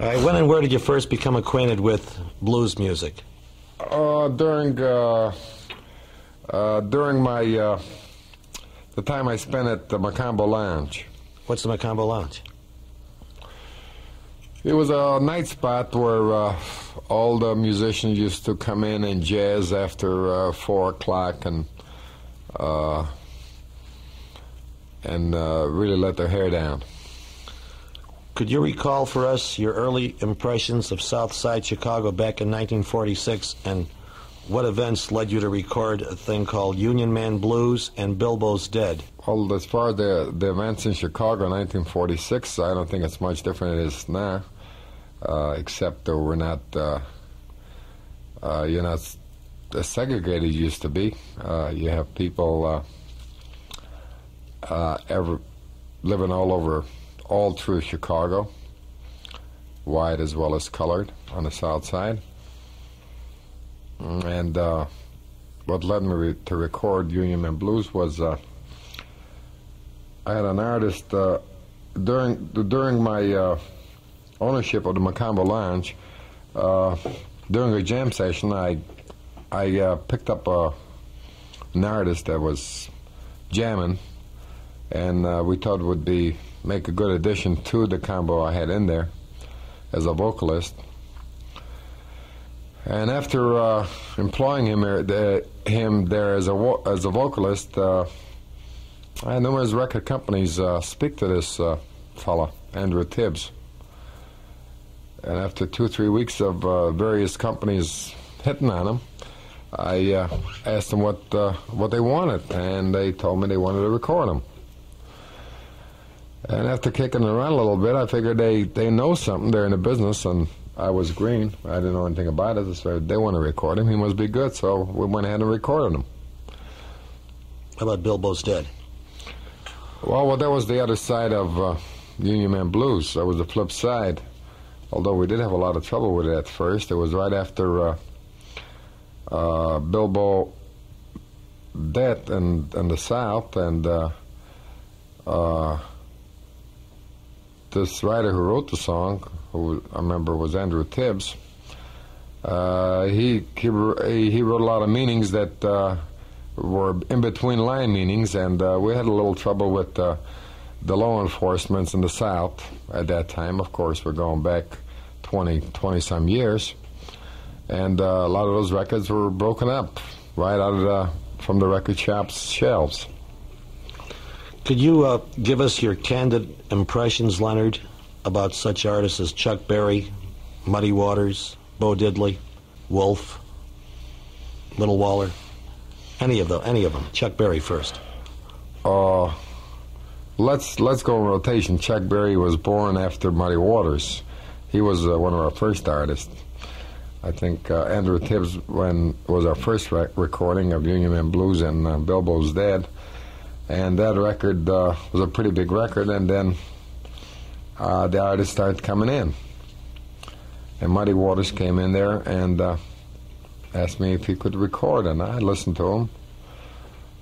All right, when and where did you first become acquainted with blues music? Uh, during uh, uh, during my uh, the time I spent at the Macomba Lounge. What's the Macomba Lounge? It was a night spot where uh, all the musicians used to come in and jazz after uh, four o'clock and uh, and uh, really let their hair down. Could you recall for us your early impressions of South Side Chicago back in 1946 and what events led you to record a thing called Union Man Blues and Bilbo's Dead? Well, as far as the, the events in Chicago in 1946, I don't think it's much different than it is now, uh, except that we're not, uh, uh, you're not as segregated as used to be. Uh, you have people uh, uh, ever living all over, all through Chicago, white as well as colored on the south side. And uh, what led me to record Union Man Blues was uh, I had an artist uh, during during my uh, ownership of the Macomba Lounge. Uh, during a jam session, I I uh, picked up a, an artist that was jamming, and we thought would be make a good addition to the combo I had in there as a vocalist. And after uh, employing him there, the, him there as a as a vocalist, uh, I had numerous record companies uh, speak to this uh, fella, Andrew Tibbs. And after two three weeks of uh, various companies hitting on him, I uh, asked them what what they wanted, and they told me they wanted to record him. And after kicking around a little bit, I figured they, they know something. They're in the business, and I was green. I didn't know anything about it. So they want to record him. He must be good. So we went ahead and recorded him. How about Bilbo's Dead? Well, well, that was the other side of uh, Union Man Blues. That was the flip side. Although we did have a lot of trouble with it at first. It was right after uh, uh, Bilbo death in, in the South, and uh, uh, this writer who wrote the song, who I remember was Andrew Tibbs, uh, he, he he wrote a lot of meanings that uh, were in between line meanings, and uh, we had a little trouble with uh, the law enforcements in the South at that time. Of course, we're going back 20, 20 some years, and uh, a lot of those records were broken up right out of the, from the record shop's shelves. Could you uh, give us your candid impressions, Leonard, about such artists as Chuck Berry, Muddy Waters, Bo Diddley, Wolf, Little Walter? Any of them? Any of them? Chuck Berry first. Uh, let's let's go in rotation. Chuck Berry was born after Muddy Waters. He was uh, one of our first artists. I think uh, Andrew Tibbs when was our first rec- recording of Union Man Blues and uh, Bilbo's Dead, and that record uh, was a pretty big record. And then uh, the artists started coming in, and Muddy Waters came in there and uh, asked me if he could record, and I listened to him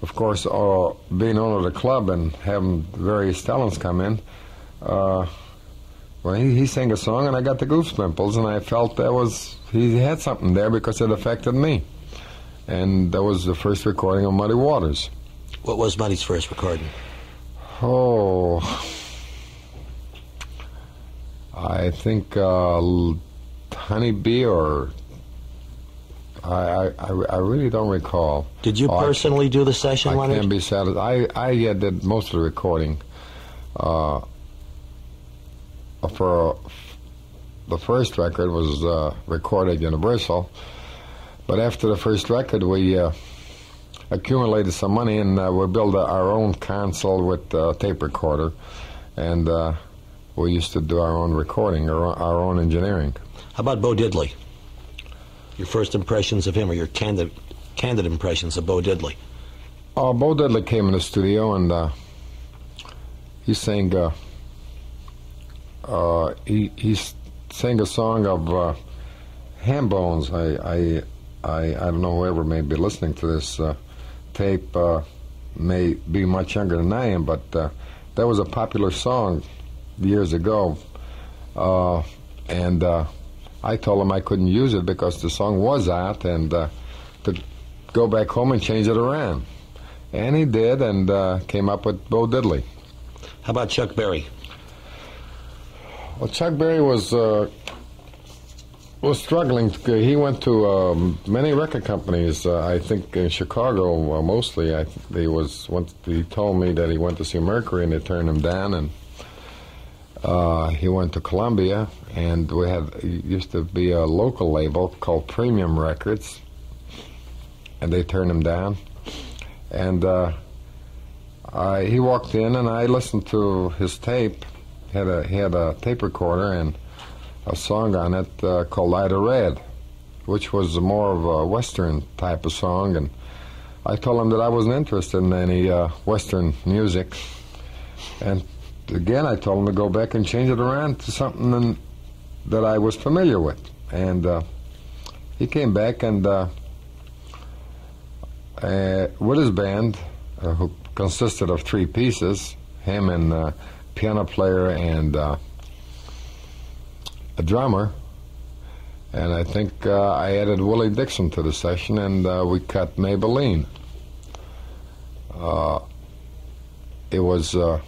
of course, uh, being owner of the club and having various talents come in, uh, well, he, he sang a song and I got the goose pimples, and I felt that was he had something there because it affected me, and that was the first recording of Muddy Waters. What was Muddy's first recording? Oh, I think uh, L- Honeybee or I, I, I I really don't recall. Did you Oh, I- personally do the session, I Leonard? can't be satisfied. I, I uh, did most of the recording. Uh, for the first record was uh, recorded at Universal, but after the first record, we uh, accumulated some money and uh, we built our own console with a tape recorder, and uh, we used to do our own recording, our, our own engineering. How about Bo Diddley? Your first impressions of him, or your candid, candid impressions of Bo Diddley? Uh, Bo Diddley came in the studio and uh, he sang. Uh, uh, he he sang a song of uh, ham bones. I I I I don't know whoever may be listening to this uh, tape uh, may be much younger than I am, but uh, that was a popular song years ago. Uh, and uh, I told him I couldn't use it because the song was out, and uh, to go back home and change it around. And he did, and uh, came up with Bo Diddley. How about Chuck Berry? Well, Chuck Berry was uh, was struggling. He went to um, many record companies. Uh, I think in Chicago uh, mostly. I he was. Went, he told me that he went to see Mercury and they turned him down. And uh, he went to Columbia, and we had used to be a local label called Premium Records, and they turned him down. And uh, I, he walked in, and I listened to his tape. Had a he had a tape recorder and a song on it uh, called Ida Red, which was more of a Western type of song. And I told him that I wasn't interested in any uh, Western music. And again, I told him to go back and change it around to something in, that I was familiar with. And uh, he came back and uh, uh, with his band, uh, who consisted of three pieces, him and piano player and a drummer. And I think uh, I added Willie Dixon to the session, and uh, we cut Maybelline. Uh, it was. Uh,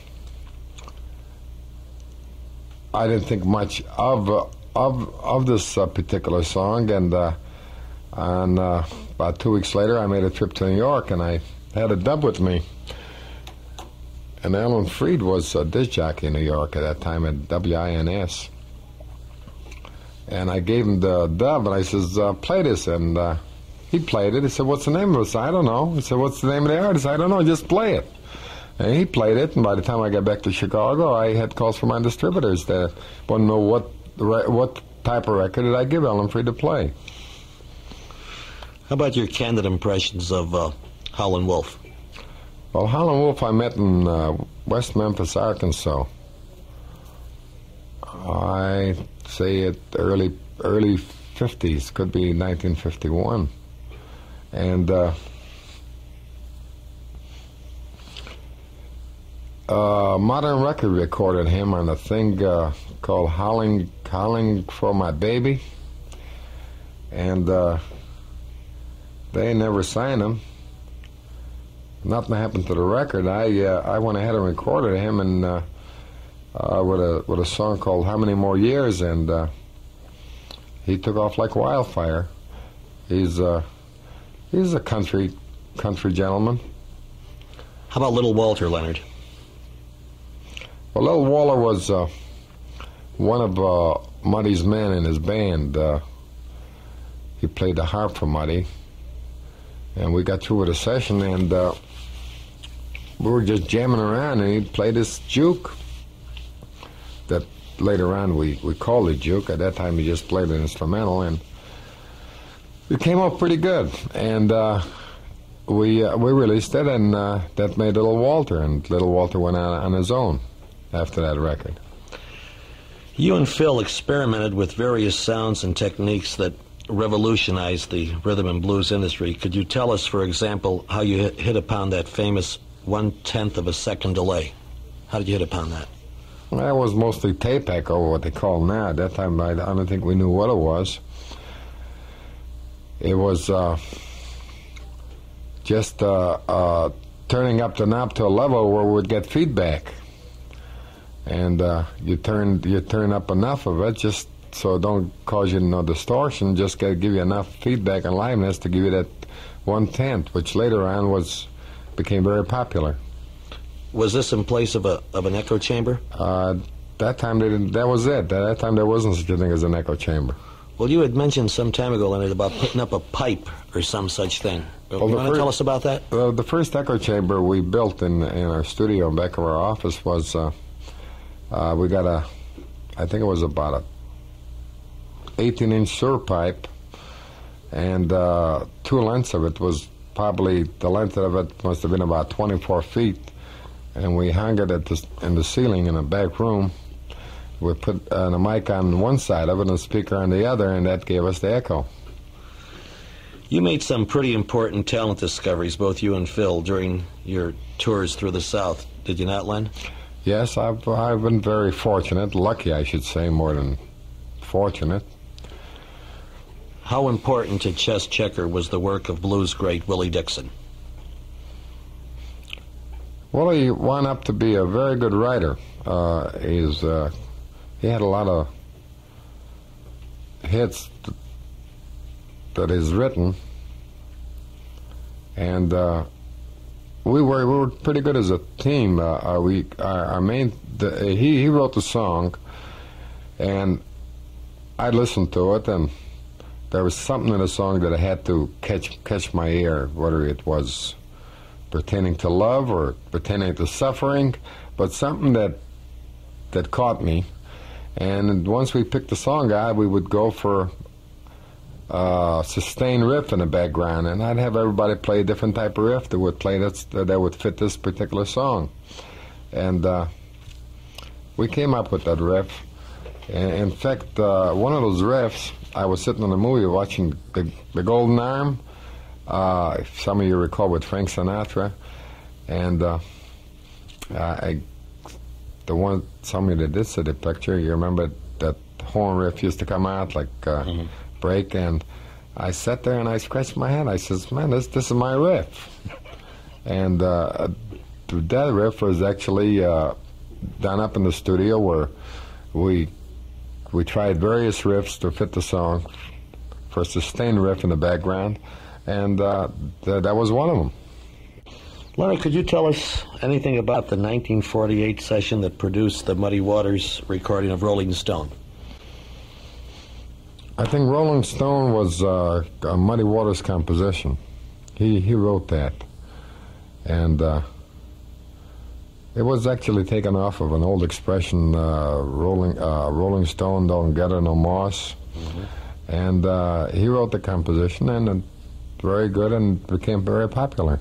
I didn't think much of uh, of of this uh, particular song, and and about two weeks later, I made a trip to New York, and I had a dub with me. And Alan Freed was a disc jockey in New York at that time at WINS and I gave him the dub, and I says, uh, "Play this," and uh, he played it. He said, "What's the name of it?" I said, "I don't know." He said, "What's the name of the artist?" I don't know. Just play it. And he played it, and by the time I got back to Chicago, I had calls from my distributors that want to know what what type of record did I give Alan Freed to play. How about your candid impressions of uh, Howlin' Wolf? Well, Howlin' Wolf I met in uh, West Memphis, Arkansas. I say it early early 50s, could be 1951, and uh, uh, Modern Record recorded him on a thing uh, called "Howling Howling for My Baby," and uh, they never signed him. Nothing happened to the record. I uh, I went ahead and recorded him and uh, with a with a song called "How Many More Years," and uh, he took off like wildfire. He's uh, he's a country country gentleman. How about Little Walter Leonard? Well, Little Walter was uh, one of uh, Muddy's men in his band. Uh, he played the harp for Muddy, and we got through with a session, and uh, we were just jamming around, and he played this juke that later on we, we called it juke. At that time, he just played an instrumental, and it came out pretty good. And uh, we uh, we released it, and uh, that made Little Walter, and Little Walter went out on his own after that record. You and Phil experimented with various sounds and techniques that revolutionized the rhythm and blues industry. Could you tell us, for example, how you hit upon that famous one tenth of a second delay? How did you hit upon that? That was mostly tape echo, what they call now. At that time, I, don't think we knew what it was. It was uh, just uh, uh, turning up the knob to a level where we'd get feedback, and uh, you turn you turn up enough of it just so it don't cause you no distortion. Just get give you enough feedback and liveness to give you that one tenth, which later on was became very popular. Was this in place of a of an echo chamber? Uh, that time they didn't, that was it. At that time there wasn't such a thing as an echo chamber. Well, you had mentioned some time ago, Leonard, about putting up a pipe or some such thing. Well, you want to tell us about that? Uh, the first echo chamber we built in in our studio in back of our office was uh, uh, we got a, I think it was about a 18 inch sewer pipe, and uh, two lengths of it was probably the length of it must have been about 24 feet and we hung it at the, in the ceiling in a back room. We put uh, a mic on one side of it and a speaker on the other, and that gave us the echo. You made some pretty important talent discoveries, both you and Phil, during your tours through the South. Did you not, Len? Yes, I've I've been very fortunate, lucky, I should say, more than fortunate. How important to Chess Checker was the work of blues great Willie Dixon? Willie wound up to be a very good writer. Uh, he's uh, he had a lot of hits th- that he's written, and uh, we were we were pretty good as a team. Uh, uh, we our, our main the, he he wrote the song, and I listened to it, and there was something in the song that I had to catch catch my ear, whether it was pertaining to love or pertaining to suffering, but something that that caught me. And once we picked the song out, we would go for uh, sustained riff in the background, and I'd have everybody play a different type of riff that would play this, that would fit this particular song. And uh, we came up with that riff. And in fact, uh, one of those riffs, I was sitting in a movie watching The, the Golden Arm, uh, some of you recall with Frank Sinatra, and uh, I, the one somebody that did see the picture, you remember that horn riff used to come out like uh, Mhm. break, and I sat there and I scratched my head. I says, "Man, this this is my riff," and uh, that riff was actually uh, done up in the studio where we we tried various riffs to fit the song for a sustained riff in the background, and uh, th- that was one of them. Leonard, could you tell us anything about the 1948 session that produced the Muddy Waters recording of Rolling Stone? I think Rolling Stone was uh, a Muddy Waters composition. He he wrote that, and uh, it was actually taken off of an old expression: uh, "Rolling uh, Rolling Stone don't gather no moss." And uh, he wrote the composition, and it very good, and became very popular.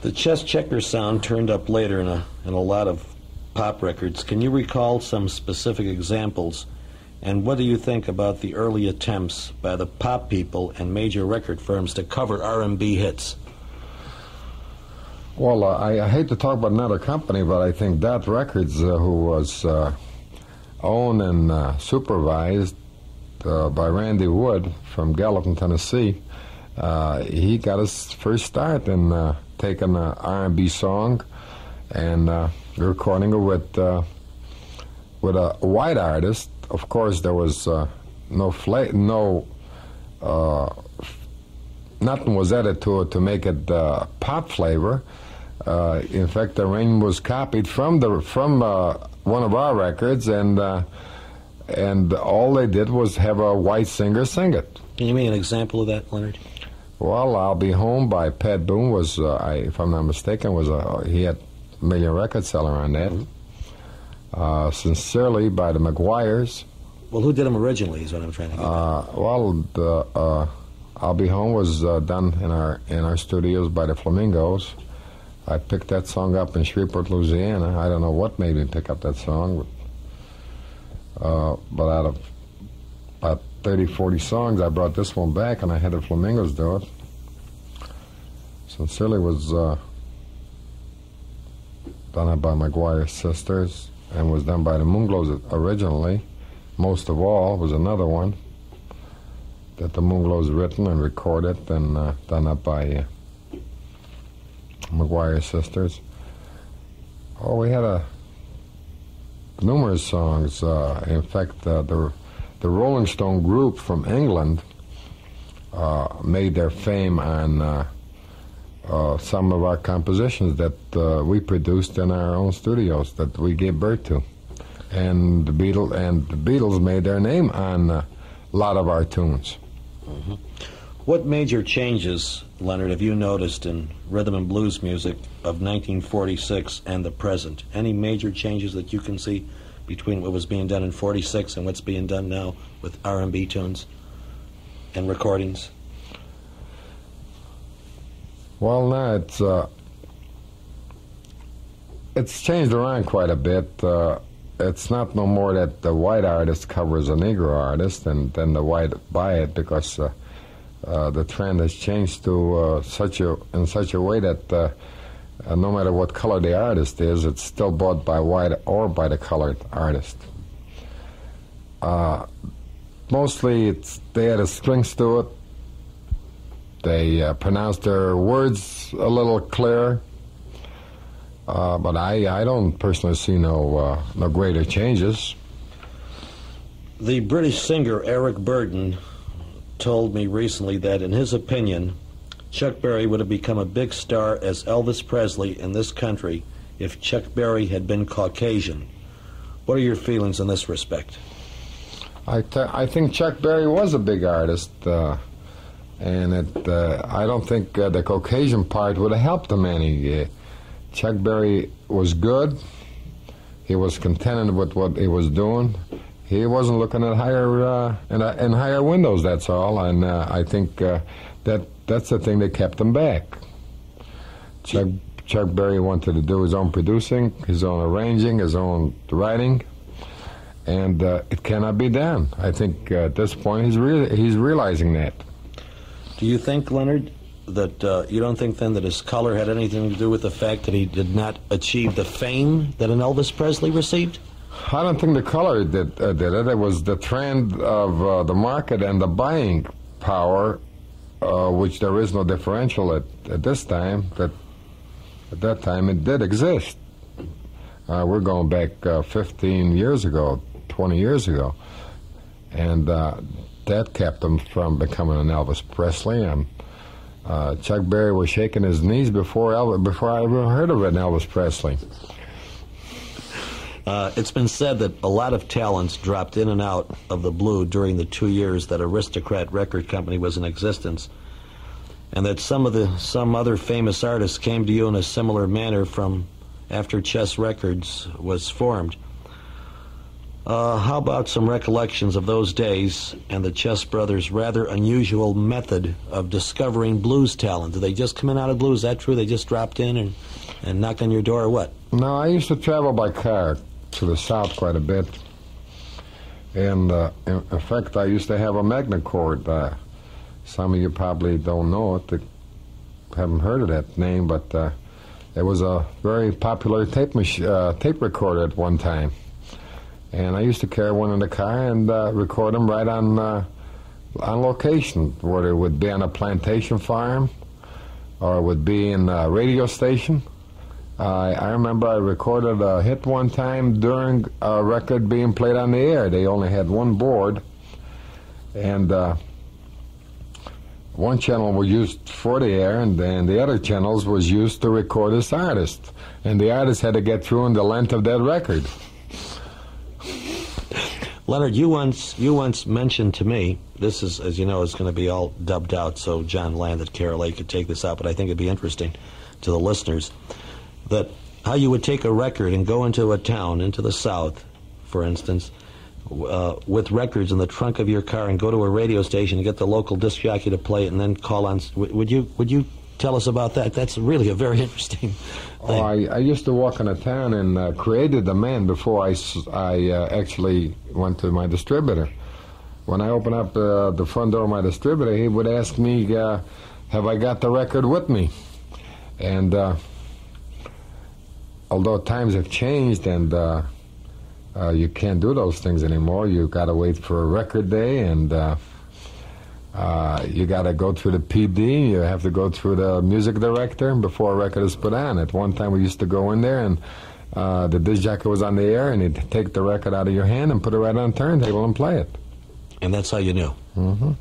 The chess checker sound turned up later in a, in a lot of pop records. Can you recall some specific examples? And what do you think about the early attempts by the pop people and major record firms to cover R&B hits? Well, uh, I, I hate to talk about another company, but I think Dot Records, uh, who was uh, owned and uh, supervised uh, by Randy Wood from Gallatin, Tennessee, uh, he got his first start in uh, taking an R&B song and uh, recording it with uh, with a white artist. Of course, there was uh, no fla- no uh, nothing was added to it to make it pop flavor. In fact, the ring was copied from the from one of our records, and and all they did was have a white singer sing it. Can you make an example of that, Leonard? Well, "I'll Be Home" by Pat Boone was, uh, I, if I'm not mistaken, was a he had a million record seller on that. Uh, "Sincerely" by the McGuires. Well, who did them originally is what I'm trying to get at. Uh, well, the uh, "I'll Be Home" was uh, done in our in our studios by the Flamingos. I picked that song up in Shreveport, Louisiana. I don't know what made me pick up that song, but, uh, but out of 30, 40 songs, I brought this one back, and I had the Flamingos do it. Sincerely was uh, done up by McGuire Sisters and was done by the Moonglows originally. Most of all was another one that the Moonglows written and recorded and uh, done up by uh, McGuire Sisters. Oh, we had a numerous songs. Uh, in fact, uh, the the Rolling Stone group from England uh, made their fame on uh, uh, some of our compositions that uh, we produced in our own studios that we gave birth to, and the Beatles and the Beatles made their name on uh, a lot of our tunes. What major changes, Leonard, have you noticed in rhythm and blues music of 1946 and the present? Any major changes that you can see between what was being done in 46 and what's being done now with R&B tunes and recordings? Well, no, it's uh, it's changed around quite a bit. Uh, it's not no more that the white artist covers a Negro artist and then the white buy it because uh, uh, the trend has changed to uh, such a in such a way that uh, no matter what color the artist is, it's still bought by white or by the colored artist. Uh, mostly, it's they a strings to it. They uh, pronounced their words a little clearer. Uh, but I, I don't personally see no uh, no greater changes. The British singer Eric Burdon told me recently that, in his opinion, Chuck Berry would have become a big star as Elvis Presley in this country if Chuck Berry had been Caucasian. What are your feelings in this respect? I, I think Chuck Berry was a big artist, uh, and it, uh, I don't think uh, the Caucasian part would have helped him any. Uh, Chuck Berry was good. He was contented with what he was doing. He wasn't looking at higher uh, and, uh, and higher windows. That's all. And I think that that's the thing that kept him back. Chuck Chuck Berry wanted to do his own producing, his own arranging, his own writing, and uh, it cannot be done. I think uh, at this point he's re- he's realizing that. Do you think, Leonard, that uh, you don't think then that his color had anything to do with the fact that he did not achieve the fame that an Elvis Presley received? I don't think the color did, uh, did it. It was the trend of uh, the market and the buying power uh, which there is no differential at, at this time, that at that time it did exist. Uh, we're going back uh, 15 years ago, 20 years ago, and uh, that kept him from becoming an Elvis Presley. And uh, Chuck Berry was shaking his knees before Elvis, before I ever heard of an Elvis Presley. Uh, it's been said that a lot of talents dropped in and out of the blue during the two years that Aristocrat Record Company was in existence, and that some of the some other famous artists came to you in a similar manner from after Chess Records was formed. Uh, how about some recollections of those days and the Chess Brothers' rather unusual method of discovering blues talent? Did they just come in out of blues? Is that true? They just dropped in and, and knocked on your door, or what? No, I used to travel by car to the south quite a bit. And uh, in, fact, I used to have a Magnecord. Uh, some of you probably don't know it, haven't heard of that name, but uh, it was a very popular tape uh, tape recorder at one time. And I used to carry one in the car and uh, record them right on uh, on location, whether it would be on a plantation farm or it would be in a radio station I remember I recorded a hit one time during a record being played on the air. They only had one board, and uh, one channel was used for the air, and then the other channels was used to record this artist. And the artist had to get through in the length of that record. Leonard, you once you once mentioned to me this is, as you know, is going to be all dubbed out, so John Land at KRLA could take this out, but I think it'd be interesting to the listeners that how you would take a record and go into a town, into the South, for instance, uh, with records in the trunk of your car and go to a radio station and get the local disc jockey to play it and then call on. Would you would you tell us about that? That's really a very interesting. Thing. Oh, I, I used to walk in a town and uh, created the man before I I uh, actually went to my distributor. When I opened up uh, the front door of my distributor, he would ask me, uh, "Have I got the record with me?" And uh, although times have changed and uh, uh, you can't do those things anymore, you got to wait for a record day and uh, uh, you got to go through the PD. You have to go through the music director before a record is put on. At one time, we used to go in there and uh, the disc jockey was on the air and he'd take the record out of your hand and put it right on the turntable and play it. And that's how you knew. Mm-hmm.